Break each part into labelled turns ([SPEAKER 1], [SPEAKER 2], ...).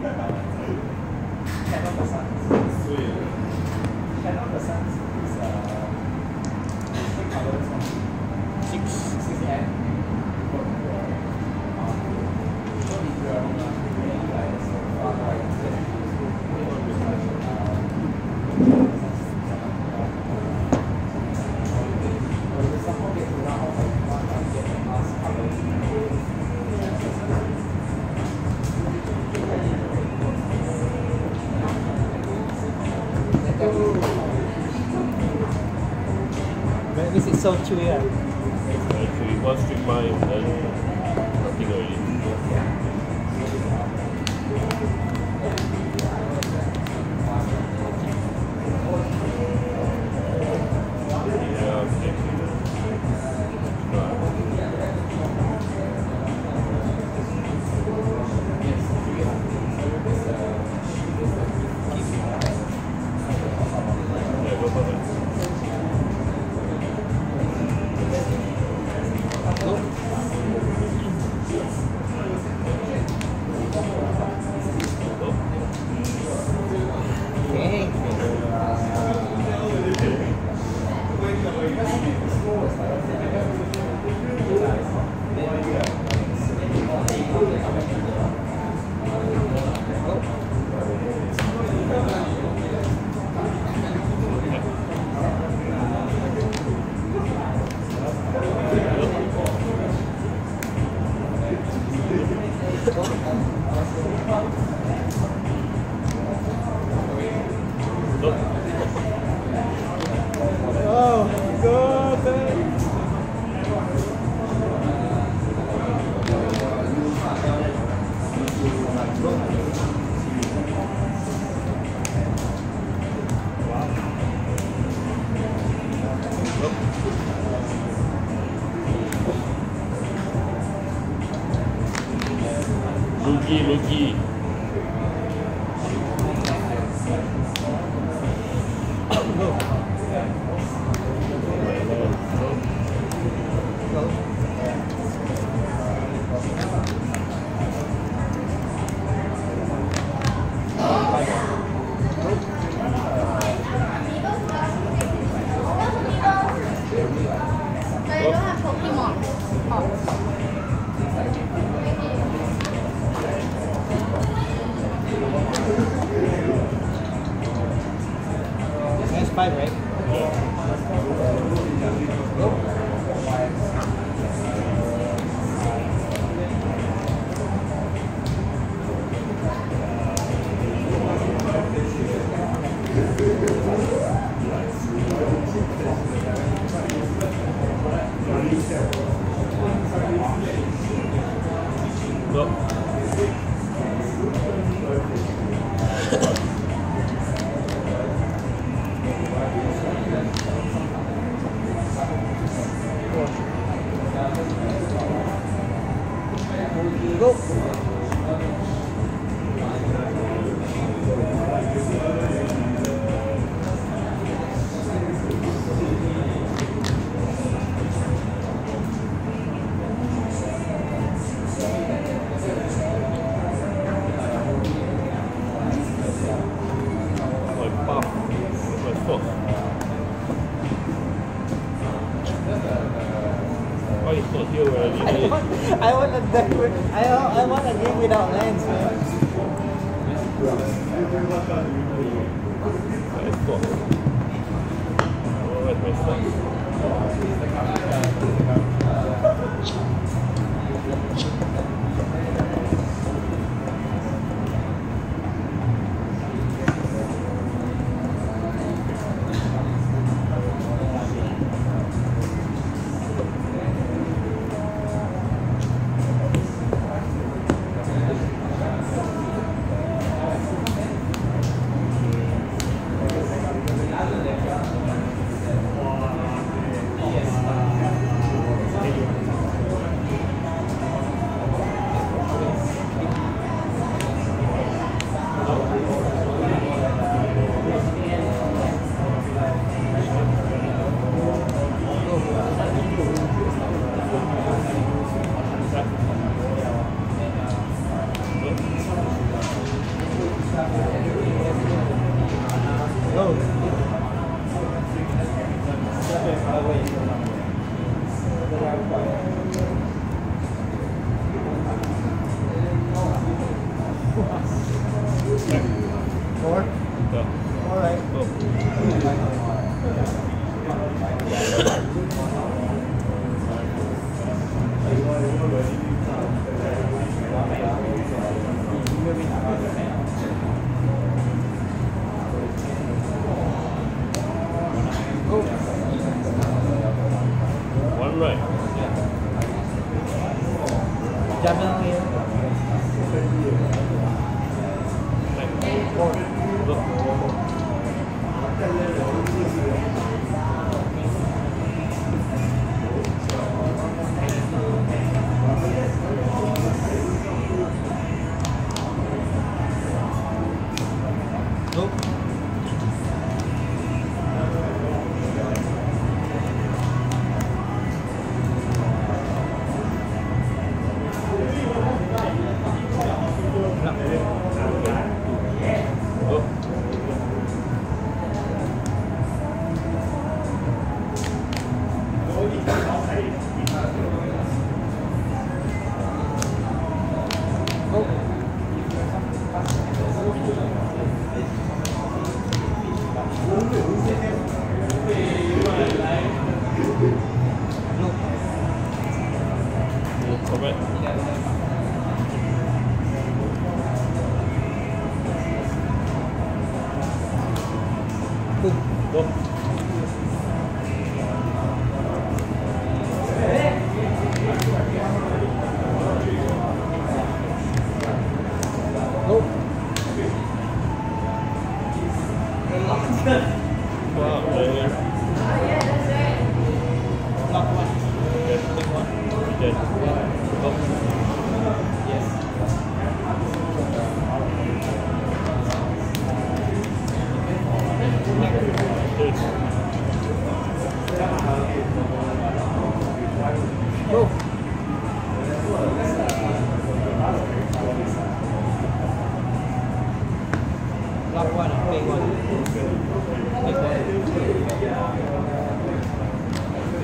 [SPEAKER 1] 山
[SPEAKER 2] 田
[SPEAKER 1] さん。so
[SPEAKER 2] chewy.
[SPEAKER 3] Exactly. What's? aquilo
[SPEAKER 2] que five, right?
[SPEAKER 3] ーヒ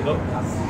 [SPEAKER 3] Entendeu?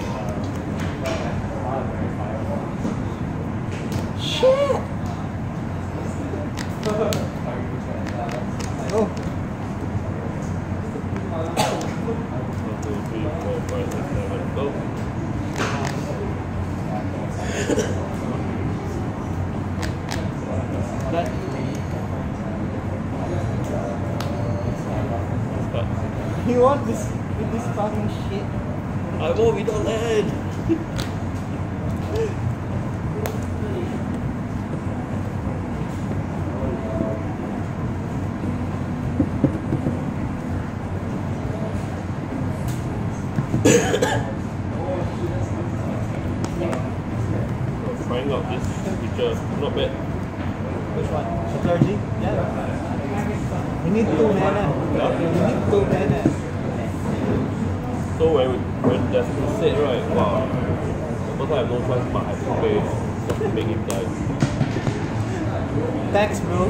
[SPEAKER 3] Trying out this feature, not bad.
[SPEAKER 2] Which one? The clergy? Yeah. You need two mana. Eh? You need two mana. Eh?
[SPEAKER 3] So when when there's crusade right, wow, of course I have no choice but I have to pay just to make him die.
[SPEAKER 2] Thanks, bro.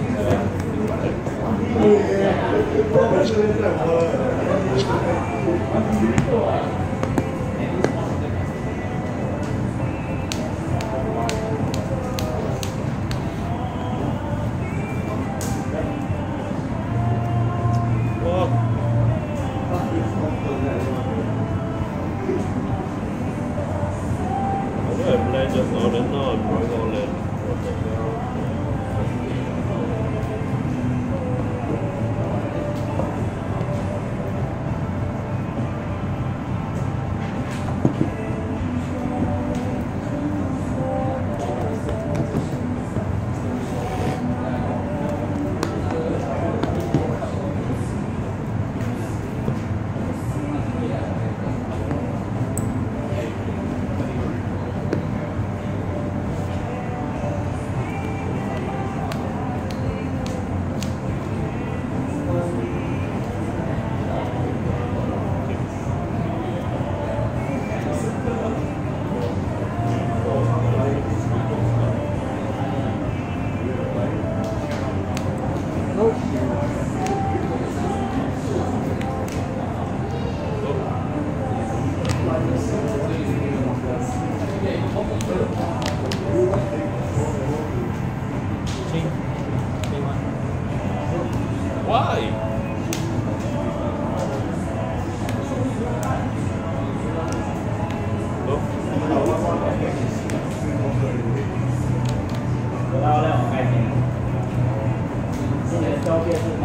[SPEAKER 3] Wow.
[SPEAKER 2] gracias.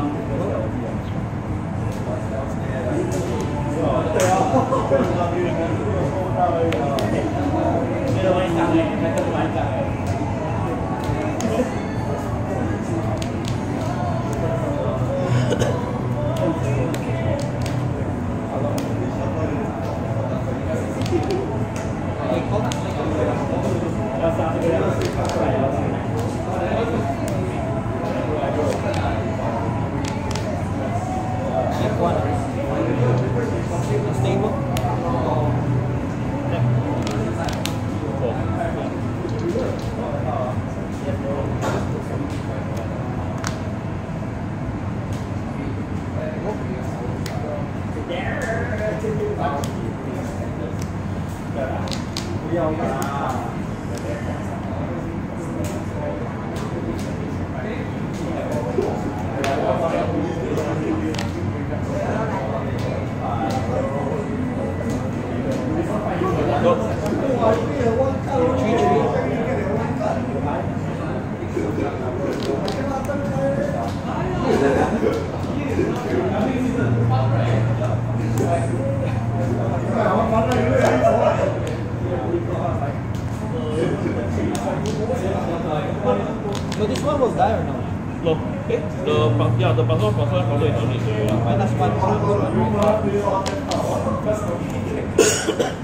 [SPEAKER 2] one. guy or no?
[SPEAKER 3] No. The yeah, the person from Southern Cross is only.
[SPEAKER 2] But one.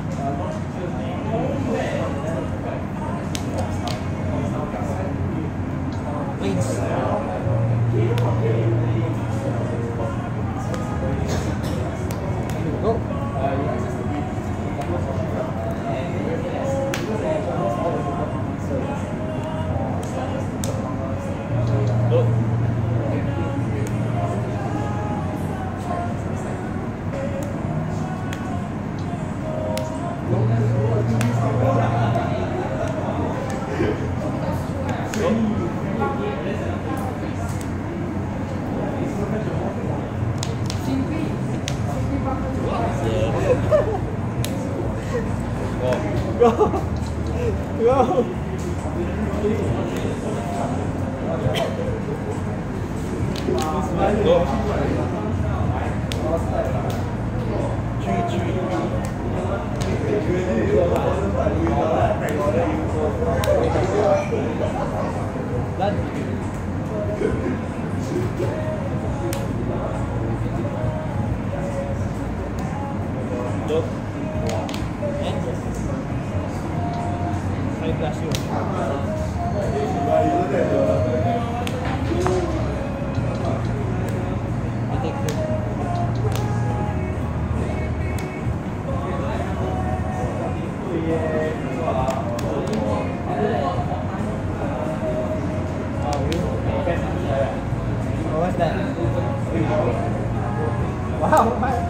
[SPEAKER 2] Hallelujah.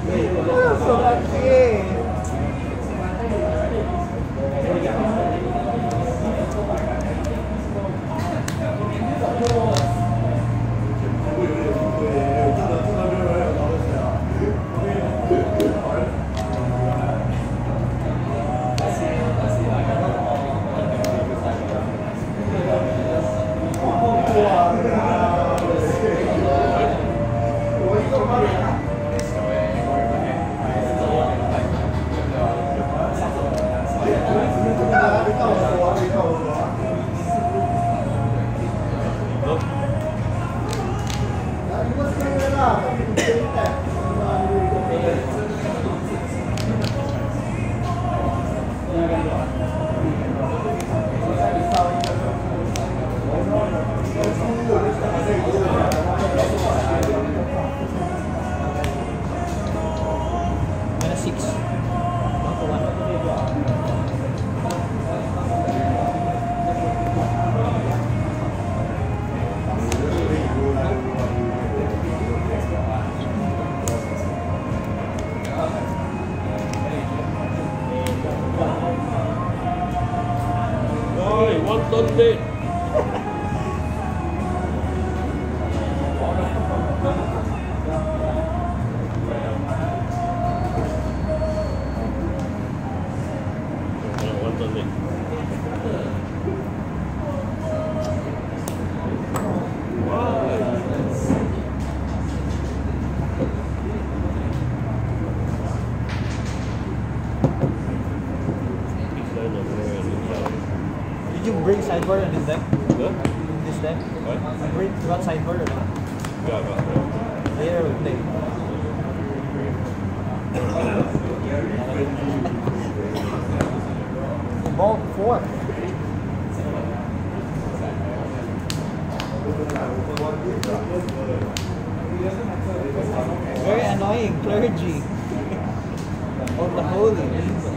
[SPEAKER 2] Eso también.
[SPEAKER 3] えっ?
[SPEAKER 2] Ha ha ha! ball fourth. Very annoying clergy of the Holy Jesus.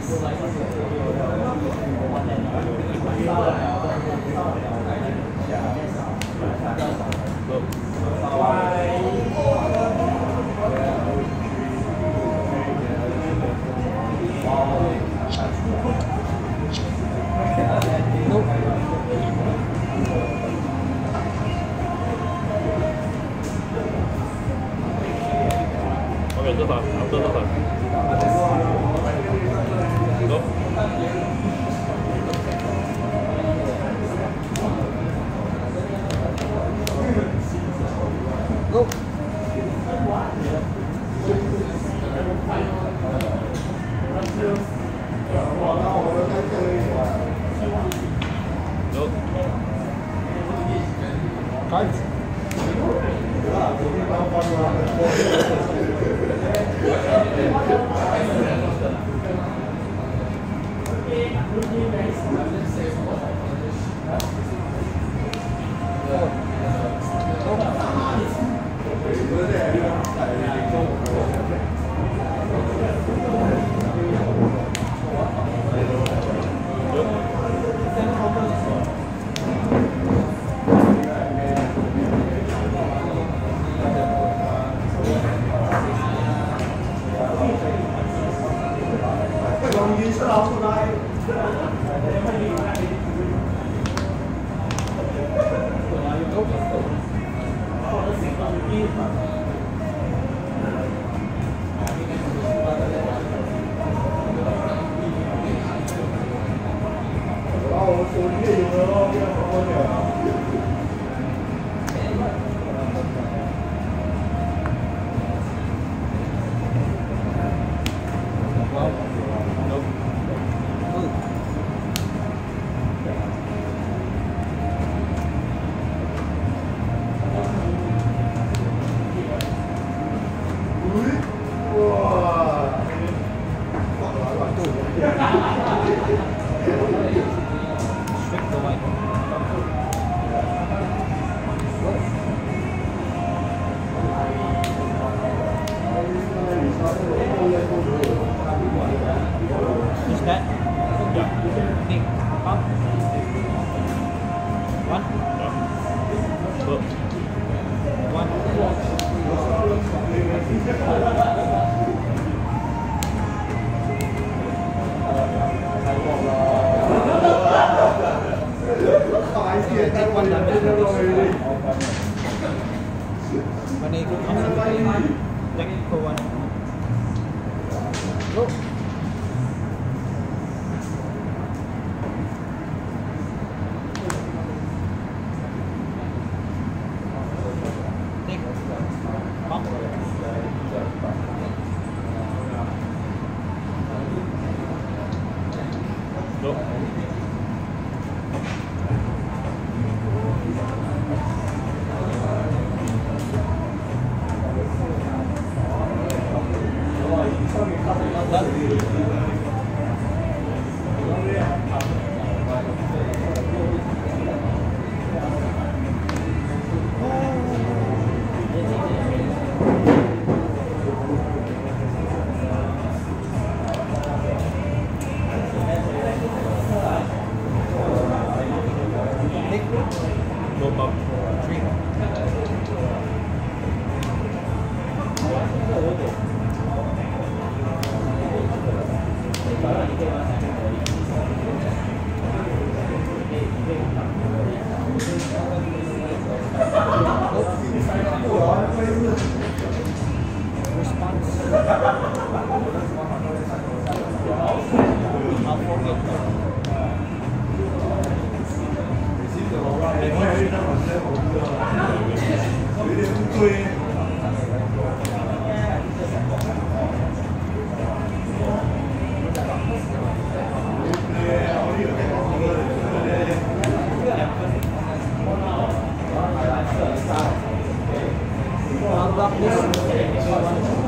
[SPEAKER 2] 板，好，
[SPEAKER 3] 多
[SPEAKER 2] 少板？One. One. One. When they come, they go one. Go. Perfecto. Thank you.